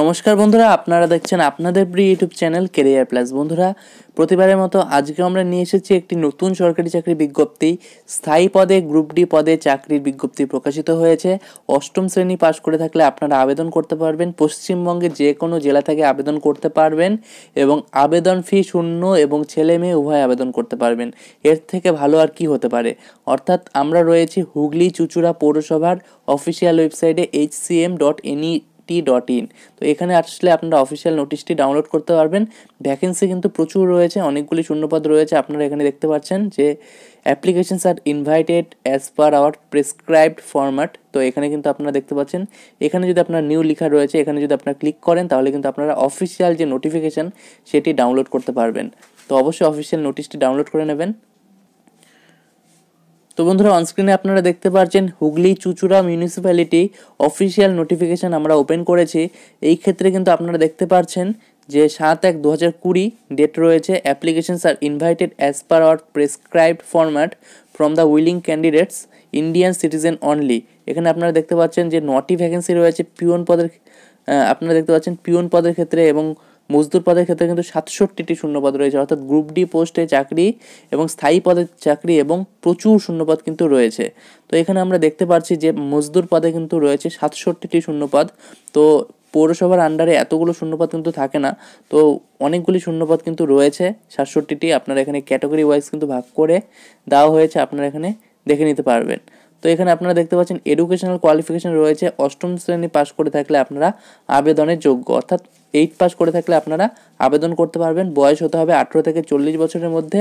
নমস্কার বন্ধুরা, আপনারা দেখছেন আপনাদের প্রিয় ইউটিউব চ্যানেল কেরিয়ার প্লাস বন্ধুরা, প্রতিবারের মতো আজকে আমরা নিয়ে এসেছি একটি নতুন সরকারি চাকরির বিজ্ঞপ্তি। স্থায়ী পদে, গ্রুপ ডি পদে চাকরির বিজ্ঞপ্তি প্রকাশিত হয়েছে। অষ্টম শ্রেণি পাশ করে থাকলে আপনারা আবেদন করতে পারবেন। পশ্চিমবঙ্গে যে কোনো জেলা থেকে আবেদন করতে পারবেন এবং আবেদন ফি শূন্য এবং ছেলে মেয়ে উভয় আবেদন করতে পারবেন। এর থেকে ভালো আর কি হতে পারে? অর্থাৎ আমরা রয়েছি হুগলি চুচুড়া পৌরসভার অফিসিয়াল ওয়েবসাইটে H C M dot N E T dot in তো এখানে আসলে আপনারা অফিসিয়াল নোটিশটি ডাউনলোড করতে পারবেন। ভ্যাকেন্সি কিন্তু প্রচুর রয়েছে, অনেকগুলি শূন্যপদ রয়েছে, আপনারা এখানে দেখতে পাচ্ছেন যে applications are invited as per our prescribed format তো এখানে কিন্তু আপনারা দেখতে পাচ্ছেন, এখানে যদি আপনার নিউ লেখা রয়েছে, এখানে যদি আপনারা ক্লিক করেন, তাহলে কিন্তু আপনারা অফিসিয়াল যে নোটিফিকেশান সেটি ডাউনলোড করতে পারবেন। তো অবশ্যই অফিসিয়াল নোটিশটি ডাউনলোড করে নেবেন। তো বন্ধুরা অনস্ক্রিনে আপনারা দেখতে পাচ্ছেন Hooghly Chuchura municipality official notification আমরা ওপেন করেছি। এই ক্ষেত্রে কিন্তু আপনারা দেখতে পাচ্ছেন যে সাত এক দু হাজার কুড়ি ডেট রয়েছে। Applications are invited as per our prescribed format from the willing candidates Indian citizen only এখানে আপনারা দেখতে পাচ্ছেন যে নটি ভ্যাকেন্সি রয়েছে, পিওন পদের আপনারা দেখতে পাচ্ছেন পিওন পদের ক্ষেত্রে এবং মজদুর পদের ক্ষেত্রে কিন্তু সাতষট্টিটি শূন্যপদ রয়েছে, অর্থাৎ গ্রুপ ডি পোস্টে চাকরি এবং স্থায়ী পদের চাকরি এবং প্রচুর শূন্যপদ কিন্তু রয়েছে। তো এখানে আমরা দেখতে পাচ্ছি যে মজদুর পদে কিন্তু রয়েছে সাতষট্টিটি শূন্যপদ। তো পৌরসভার আন্ডারে এতগুলো শূন্যপদ কিন্তু থাকে না। তো অনেকগুলি শূন্যপদ কিন্তু রয়েছে, সাতষট্টিটি আপনারা এখানে ক্যাটাগরি ওয়াইজ কিন্তু ভাগ করে দেওয়া হয়েছে, আপনারা এখানে দেখে নিতে পারবেন। তো এখানে আপনারা দেখতে পাচ্ছেন এডুকেশনাল কোয়ালিফিকেশন রয়েছে। অষ্টম শ্রেণি পাস করে থাকলে আপনারা আবেদনের যোগ্য। অর্থাৎ এইট পাস করে থাকলে আপনারা আবেদন করতে পারবেন। বয়স হতে হবে আঠেরো থেকে চল্লিশ বছরের মধ্যে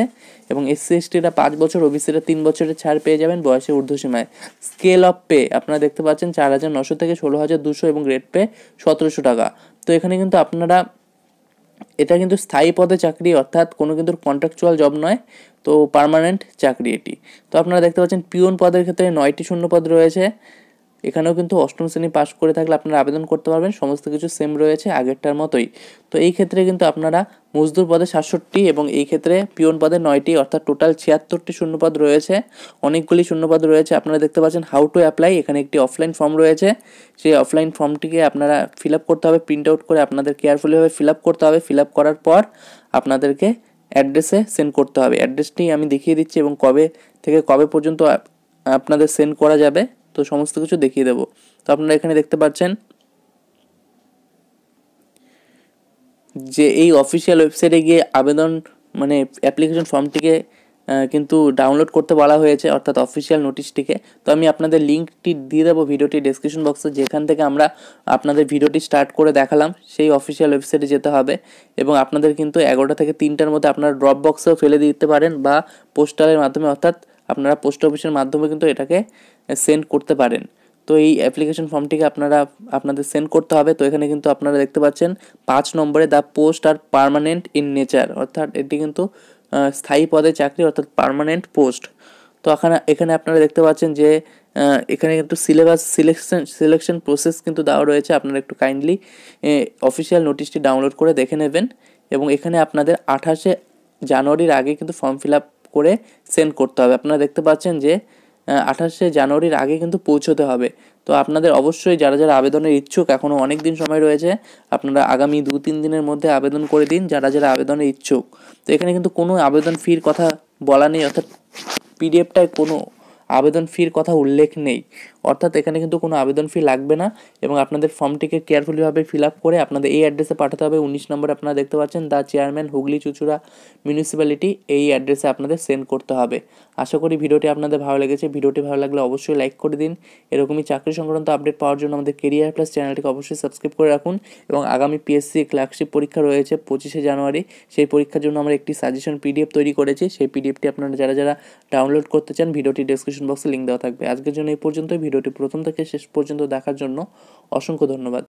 এবং এসসি এসটিরা পাঁচ বছর ওবিসিরা তিন বছরের ছাড় পেয়ে যাবেন বয়সের ঊর্ধ্বসীমায় স্কেল অফ পে আপনারা দেখতে পাচ্ছেন চার হাজার নশো থেকে ষোলো হাজার দুশো এবং রেট পে সতেরোশো টাকা। তো এখানে কিন্তু আপনারা এটা কিন্তু স্থায়ী পদে চাকরি, অর্থাৎ কোনো কিন্তু কন্ট্রাকচুয়াল জব নয়, তো পার্মানেন্ট চাকরি এটি। তো আপনারা দেখতে পাচ্ছেন পিওন পদের ক্ষেত্রে নয়টি শূন্য পদ রয়েছে। এখানেও কিন্তু অষ্টম শ্রেণি পাস করে থাকলে আপনারা আবেদন করতে পারবেন। সমস্ত কিছু সেম রয়েছে আগেরটার মতোই। তো এই ক্ষেত্রে কিন্তু আপনারা মজদুর পদে সাতষট্টি এবং এই ক্ষেত্রে পিওন পদে নয়টি, অর্থাৎ টোটাল ছিয়াত্তরটি শূন্যপদ রয়েছে। অনেকগুলি শূন্যপদ রয়েছে। আপনারা দেখতে পাচ্ছেন হাউ টু অ্যাপ্লাই এখানে একটি অফলাইন ফর্ম রয়েছে। সেই অফলাইন ফর্মটিকে আপনারা ফিল করতে হবে প্রিন্ট আউট করে আপনাদের কেয়ারফুলিভাবে ফিল করতে হবে। ফিল করার পর আপনাদেরকে অ্যাড্রেসে সেন্ড করতে হবে। অ্যাড্রেসটি আমি দেখিয়ে দিচ্ছি এবং কবে থেকে কবে পর্যন্ত আপনাদের সেন্ড করা যাবে। তো সমস্ত কিছু দেখিয়ে দেবো। তো আপনারা এখানে দেখতে পাচ্ছেন যে এই অফিসিয়াল ওয়েবসাইটে গিয়ে আবেদন মানে অ্যাপ্লিকেশন ফর্মটিকে কিন্তু ডাউনলোড করতে বলা হয়েছে, অর্থাৎ অফিসিয়াল নোটিশটিকে তো আমি আপনাদের লিঙ্কটি দিয়ে দেবো ভিডিওটি ডেসক্রিপশন বক্সে যেখান থেকে আমরা আপনাদের ভিডিওটি স্টার্ট করে দেখালাম, সেই অফিসিয়াল ওয়েবসাইটে যেতে হবে। এবং আপনাদের কিন্তু এগারোটা থেকে তিনটার মধ্যে আপনারা ড্রপ বক্সেও ফেলে দিতে পারেন বা পোস্টালের মাধ্যমে, অর্থাৎ আপনারা পোস্ট অফিসের মাধ্যমে কিন্তু এটাকে সেন্ড করতে পারেন। তো এই অ্যাপ্লিকেশন ফর্মটিকে আপনারা, আপনাদের সেন্ড করতে হবে। তো এখানে কিন্তু আপনারা দেখতে পাচ্ছেন, পাঁচ নম্বরে the post are permanent in nature অর্থাৎ এটি কিন্তু স্থায়ী পদে চাকরি অর্থাৎ পারমানেন্ট পোস্ট তো এখানে এখানে আপনারা দেখতে পাচ্ছেন যে এখানে কিন্তু সিলেবাস সিলেকশন সিলেকশন প্রসেস কিন্তু দেওয়া রয়েছে। আপনারা একটু কাইন্ডলি অফিসিয়াল নোটিশটি ডাউনলোড করে দেখে নেবেন এবং এখানে আপনাদের আঠাশে জানুয়ারির আগে কিন্তু ফর্ম ফিল আপ করে সেন্ড করতে হবে। আপনারা দেখতে পাচ্ছেন যে আঠাশে জানুয়ারির আগে কিন্তু পৌঁছতে হবে। তো আপনাদের অবশ্যই যারা যারা আবেদনের ইচ্ছুক এখনও অনেক দিন সময় রয়েছে, আপনারা আগামী দু তিন দিনের মধ্যে আবেদন করে দিন, যারা যারা আবেদনের ইচ্ছুক। তো এখানে কিন্তু কোনো আবেদন ফির কথা বলা নেই, অর্থাৎ পিডিএফটায় কোনো আবেদন ফির কথা উল্লেখ নেই। অর্থাৎ এখানে কিন্তু কোনো আবেদন ফি লাগবে না এবং আপনাদের ফর্মটিকে কেয়ারফুলিভাবে ফিল আপ করে আপনাদের এই অ্যাড্রেসে পাঠাতে হবে। উনিশ নম্বর আপনারা দেখতে পাচ্ছেন the chairman Hooghly Chuchura municipality, এই অ্যাড্রেসে আপনাদের সেন্ড করতে হবে। আশা করি ভিডিওটি আপনাদের ভালো লেগেছে। ভিডিওটি ভালো লাগলে অবশ্যই লাইক করে দিন। এরকমই চাকরি সংক্রান্ত আপডেট পাওয়ার জন্য আমাদের কেরিয়ার প্লাস চ্যানেলটিকে অবশ্যই সাবস্ক্রাইব করে রাখুন এবং আগামী পিএসসি ক্লার্কশিপ পরীক্ষা রয়েছে পঁচিশে জানুয়ারি। সেই পরীক্ষার জন্য আমরা একটি সাজেশন পিডিএফ তৈরি করেছি। সেই পিডিএফটি আপনারা যারা যারা ডাউনলোড করতে চান, ভিডিওটি ডেসক্রিপশন বক্সে লিঙ্ক দেওয়া থাকবে। আজকের জন্য এই পর্যন্তই। ভিডিওটি প্রথম থেকে শেষ পর্যন্ত দেখার জন্য অসংখ্য ধন্যবাদ।